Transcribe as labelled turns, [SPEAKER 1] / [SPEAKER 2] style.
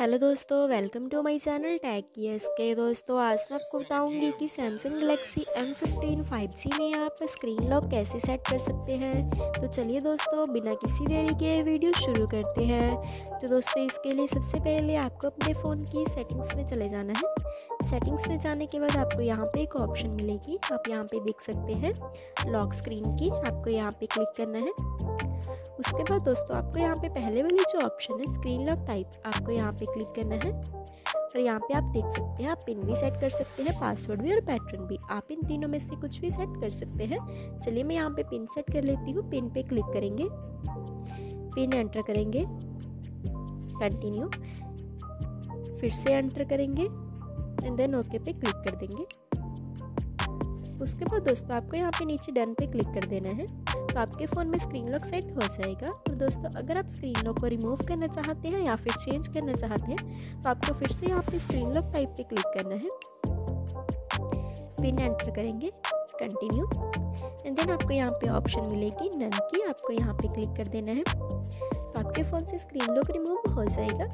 [SPEAKER 1] Hello दोस्तों, welcome to my channel टैग यस के। दोस्तों, आज मैं आपको बताऊँगी कि Samsung Galaxy M fifteen five G में आप स्क्रीन लॉक कैसे सेट कर सकते हैं। तो चलिए दोस्तों, बिना किसी देरी के वीडियो शुरू करते हैं। तो दोस्तों, इसके लिए सबसे पहले आपको अपने फ़ोन की सेटिंग्स में चले जाना है। सेटिंग्स में जाने के बाद आपको यहाँ पर एक ऑप्शन मिलेगी। आप यहाँ पर देख सकते हैं लॉक स्क्रीन की। आपको यहाँ पर क्लिक करना है। उसके बाद दोस्तों, आपको यहाँ पे पहले वाली जो ऑप्शन है स्क्रीन लॉक टाइप आपको यहाँ पे क्लिक करना है। और यहाँ पे आप देख सकते हैं, आप पिन भी सेट कर सकते हैं पासवर्ड भी और पैटर्न भी। आप इन तीनों में से कुछ भी सेट कर सकते हैं। चलिए मैं यहाँ पे पिन सेट कर लेती हूँ पिन पे क्लिक करेंगे। पिन एंटर करेंगे। कंटिन्यू फिर से एंटर करेंगे। एंड देन ओके पे क्लिक कर देंगे। उसके बाद दोस्तों, आपको यहाँ पे नीचे डन पे क्लिक कर देना है। तो आपके फ़ोन में स्क्रीन लॉक सेट हो जाएगा। और दोस्तों, अगर आप स्क्रीन लॉक को रिमूव करना चाहते हैं या फिर चेंज करना चाहते हैं तो आपको फिर से यहाँ पे स्क्रीन लॉक टाइप पे क्लिक करना है। पिन एंटर करेंगे, कंटिन्यू। एंड देन आपको यहाँ पे ऑप्शन मिलेगी नन की, आपको यहाँ पे क्लिक कर देना है। तो आपके फ़ोन से स्क्रीन लॉक रिमूव हो जाएगा।